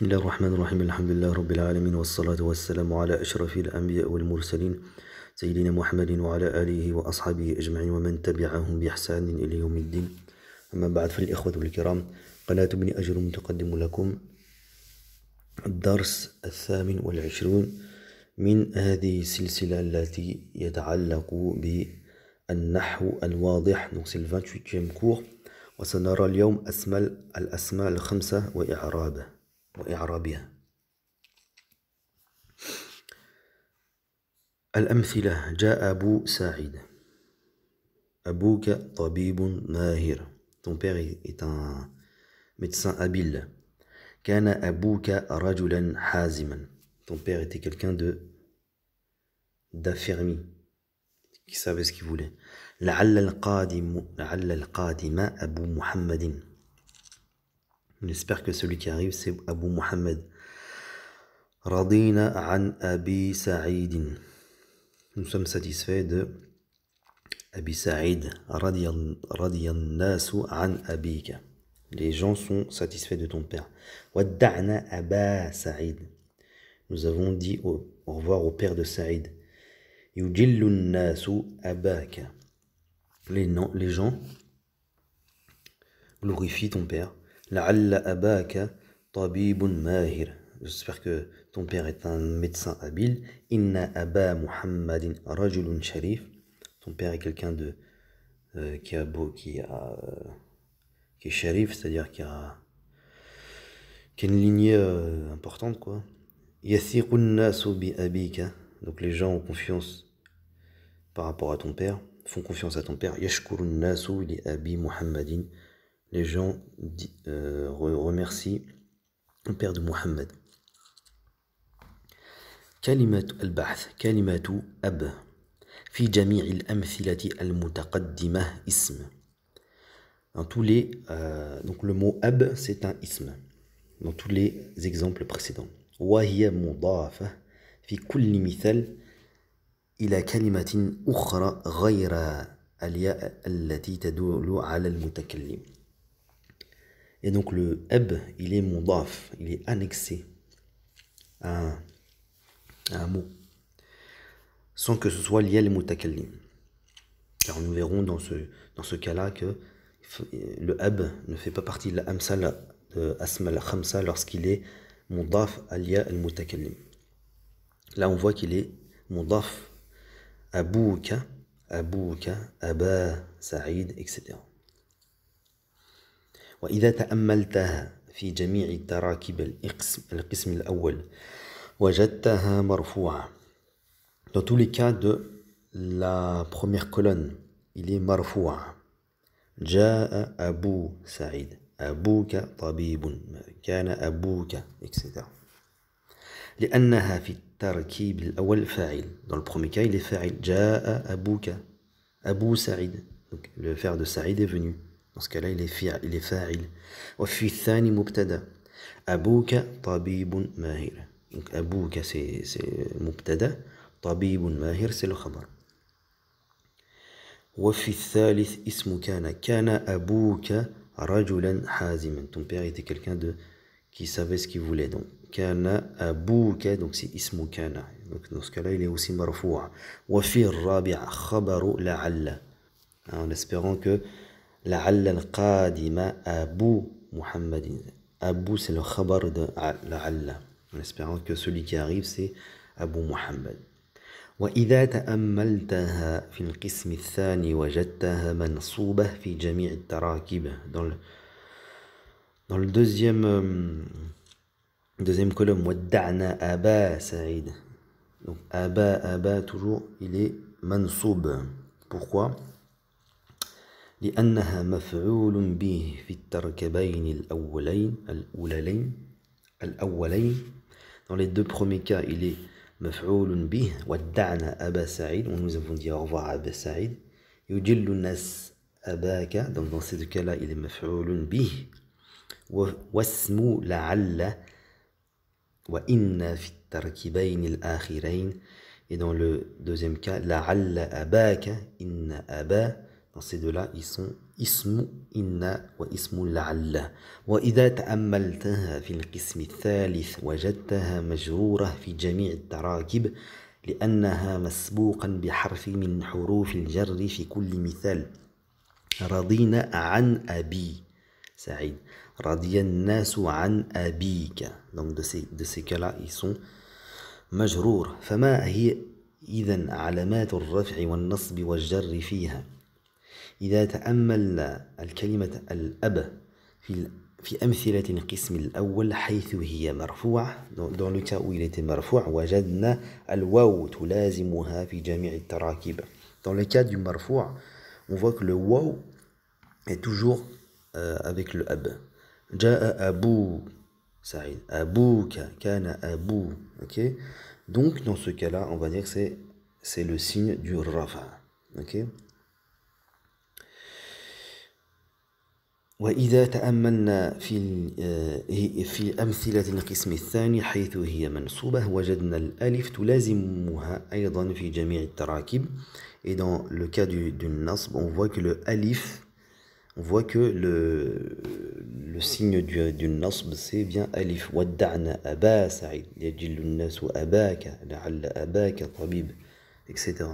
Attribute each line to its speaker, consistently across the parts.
Speaker 1: بسم الله الرحمن الرحيم. الحمد لله رب العالمين والصلاة والسلام على أشرف الأنبياء والمرسلين سيدنا محمد وعلى آله وأصحابه أجمعين ومن تبعهم بإحسان إلى يوم الدين. أما بعد فالإخوة الكرام قناة ابن أجر تقدم لكم الدرس الثامن والعشرون من هذه السلسلة التي يتعلق بالنحو الواضح. Donc c'est le 28e cours. وسنرى اليوم أسماء الأسماء الخمسة وإعرابها. وإعرابها الأمثلة جاء أبو سعيد. أبوك طبيب ماهر. Ton père est un médecin habile. كان أبوك رجلا حازما. Ton père était quelqu'un de d'affermi. Qui savait ce qu'il voulait. لعل القادم لعل القادم أبو محمد. On espère que celui qui arrive, c'est Abu Muhammad. Radina an Abi Sa'id. Nous sommes satisfaits de Abi Sa'id. Radiyan nasu an abika. Les gens sont satisfaits de ton père. Wadda'na Aba Sa'id. Nous avons dit au, revoir au père de Sa'id. Yujillu nasu abaka. Les gens glorifient ton père. J'espère que ton père est un médecin habile. Inna aba Muhammadin rajulun sharif. Ton père est quelqu'un de euh, qui a beau, qui a qui est sharif, c'est-à-dire qui a qui a une lignée euh, importante quoi. Yathiqun nasu bi abika. Donc les gens ont confiance par rapport à ton père, font confiance à ton père. Yashkurun nasu li abi Muhammadin les gens euh, remercient le père de Mohammed. كلمة البحث كلمة أب في جميع الأمثلة المتقدمة اسم dans tous les euh, donc le mot ab c'est un ism dans tous les exemples précédents وهي مضافة في كل مثال إلى كلمة أخرى غير الياء التي تدل على المتكلم Et donc le eb, il est mudaf, il est annexé à un, mot, sans que ce soit lié à mutakallim. Car nous verrons dans ce, cas-là que le ab ne fait pas partie de la amsal de asma al-khamsa lorsqu'il est mudaf liya al-mutakallim. Là on voit qu'il est mudaf abouka, abouka, aba, sa'id, etc. وإذا تأملتها في جميع تراكيب القسم, القسم الأول وجدتها مرفوعة. Dans tous les cas de la première colonne, il est مرفوع جاء أبو سعيد. أبوك طبيب. كان أبوك etc. لأنها في التركيب الأول فاعل. Dans le premier cas, il est فاعل جاء أبوك. أبو سعيد. Donc le faire de Saïd est venu. Dans ce cas-là, il il est fa'il. وفي الثاني مبتدا أبوك طبيب ماهر donc أبوك c'est c'est مبتدا طبيب ماهر c'est le خبر وفي الثالث اسم كان كان أبوك رجلا حازما ton père était quelqu'un de qui savait ce qu'il voulait donc كان أبوك donc c'est اسم كان donc dans ce cas-là il est aussi مرفوع وفي الرابع خبر لعل en espérant que لعل القادم أبو محمد. أبو سي لو خبر لعل. إن espérant كو سولي qui arrive c'est Abu Muhammad. وإذا تأملتها في القسم الثاني وجدتها منصوبة في جميع التراكيب. دون le dans دوزيام كولوم ودعنا أبا سعيد. أبا أبا توجور إلي منصوب. Pourquoi? لأنها مفعول به في التركبين الأولين الأولين الأولين. Dans les deux premiers cas, il est مفعول به. ودعنا أبا سعيد nous avons dit au revoir à يجل الناس أباك. Donc dans ces deux cas-là il est مفعول به. واسم لعل. وإن في التركيبين الآخرين. Et dans le deuxième cas لعل أباك. إن أبا dans ces deux-là, ils sont ismu inna wa ismu la'alla. وإذا تأملتها في القسم الثالث وجدتها مجرورة في جميع التراكب لأنها مسبوقا بحرف من حروف الجر في كل مثال رضينا عن أبي سعيد رضي الناس عن أبيك donc de ces, de ces cas-là ils sont مجرور فما هي إذا علامات الرفع والنصب والجر فيها إذا تأملنا الكلمة الأب في في أمثلة القسم الأول حيث هي مرفوعة دون التأويل مرفوع وجدنا الواو تلازمها في جميع التراكيب dans le cas du مرفوع on voit que toujours واو est toujours euh, أب جاء أبو سعيد أبوك كان أبو okay. donc dans ce cas là ça va dire que c'est c'est le signe رفع okay. وإذا تأملنا في آه، في أمثلة القسم الثاني حيث هي منصوبة وجدنا الألف تلازمها أيضا في جميع التراكيب Et dans le cas du, du nasb, on voit que le alif, on voit que le, le signe du, du nasb, c'est bien alif. Wadda'na aba sa'id, yajillu nasu abaka, la'alla abaka tabib, etc.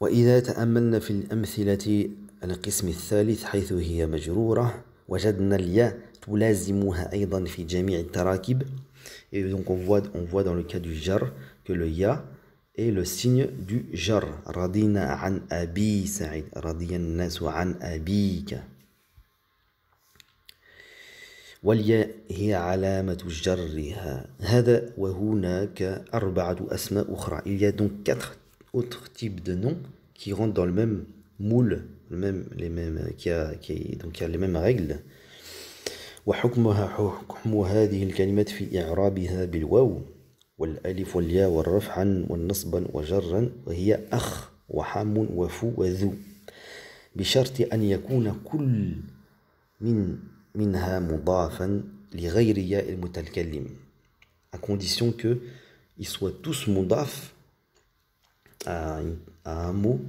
Speaker 1: وإذا تأملنا في الأمثلة القسم الثالث حيث هي مجرورة وجدنا الياء تلازمها أيضا في جميع التراكب Et donc on voit, on voit dans le cas du jar que le ya est le signe du jar. Radina an. والياء هي علامة جرها هذا وهناك أربعة أسماء أخرى Il y a donc quatre autre type de nom qui rentre dans le même moule, le même, les mêmes, qui a, qui, donc qui a les mêmes règles. وحكمها حكم هذه الكلمات في إعرابها بالواو والألف والياء والرفعا والنصبا وجرا وهي أخ وحام وفو وذو بشرط أن يكون كل من منها مضافا لغير ياء المتكلم à condition que ils soient tous mudaf à, à un mot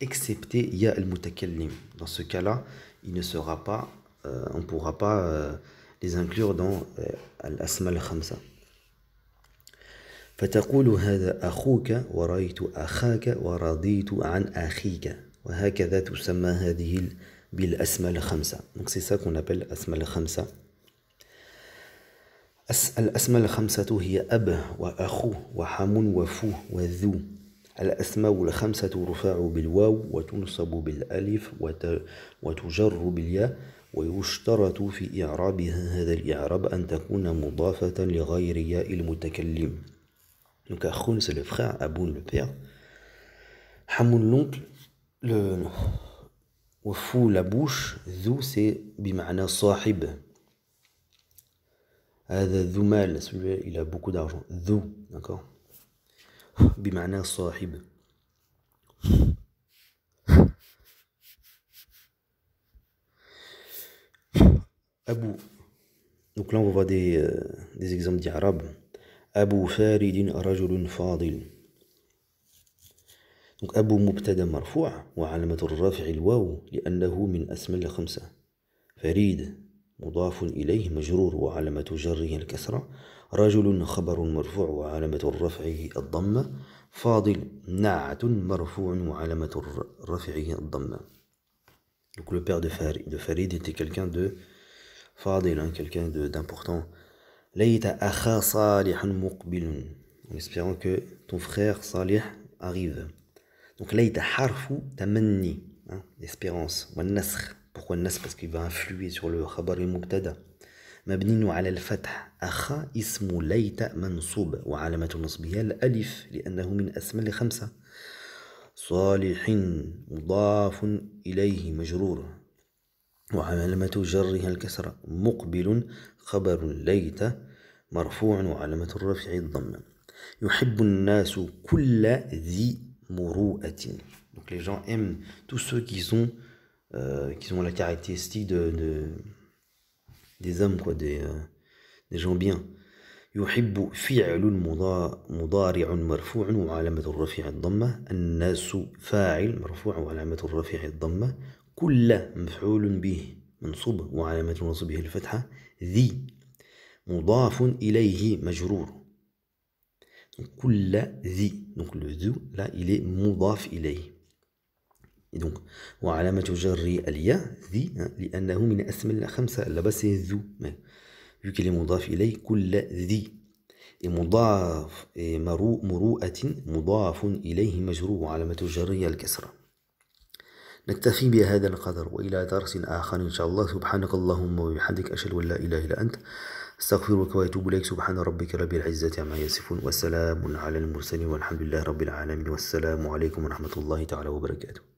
Speaker 1: excepté ya al-mutakallim. Dans ce cas-là, il ne sera pas, euh, on ne pourra pas euh, les inclure dans euh, al-asma al-khamsa. فتقول هذا أخوك ورأيت أخاك ورضيت عن أخيك وهكذا تسمى هذه بالأسماء الخمسة donc c'est ça qu'on appelle الأسماء الخمسة الأسماء الخمسة هي أب وأخو وحم وفو وذو الأسماء الخمسة ترفع بالواو وتنصب بالألف وتجر بالياء ويشترط في إعرابها هذا الإعراب أن تكون مضافة لغير ياء المتكلم. donc أخون c'est le frère le père حمون l'oncle وفو la bouche ذو c'est بمعنى صاحب هذا ذو مال celui qui a beaucoup d'argent ذو d'accord بمعنى صاحب. أبو donc là on va dire des exemples d' إعراب أبو فريد رجل فاضل. donc أبو مبتدأ مرفوع وعلامة الرفع الواو لأنه من أسماء الخمسة. فريد مضاف إليه مجرور وعلامة جره الكسرة رجل خبر مرفوع وعلامة رفعه الضمة فاضل نعت مرفوع وعلامة رفعه الضمة Donc le père de Farid, de Farid était quelqu'un de Fadil, hein, quelqu'un d'important. Layta akha salih muqbilun. En espérant que ton frère Salih arrive. Donc layta harfu tamanni, hein, l'espérance. Wa nasr. Pourquoi nasr Parce qu'il va influer sur le khabar et mubtada. مبني على الفتح أخا اسم ليت منصوب وعلامة نصبها الألف لأنه من أسماء الخمسة صالح مضاف إليه مجرور وعلامة جرها الكسرة مقبل خبر ليت مرفوع وعلامة الرفع الضمة يحب الناس كل ذي مروءة Donc les gens aiment tous ceux qui sont euh, qui ont la caractéristique de, de des hommes, quoi, des, euh, des gens bien. يحب فعل مضارع مرفوع وعلامة الرفيع الضمة. الناس فاعل مرفوع وعلامة الرفيع الضمة. كل مفعول به منصوب وعلامة نصبه الفتحة. ذي مضاف إليه مجرور. كل ذي donc le ذو il est مضاف إليه. Donc وعلامة جر الياء ذي لأنه من أسماء الخمسة c'est ذو vu qu'il مضاف إليه كل ذي. مضاف مروءة مضاف إليه مجرور وعلامة جره الكسرة نكتفي بهذا القدر وإلى درس آخر إن شاء الله. سبحانك اللهم وبحمدك أشهد أن لا إله إلا أنت أستغفرك وأتوب إليك. سبحان ربك رب العزة عما يصفون وسلام على المرسلين والحمد لله رب العالمين. والسلام عليكم ورحمة الله تعالى وبركاته.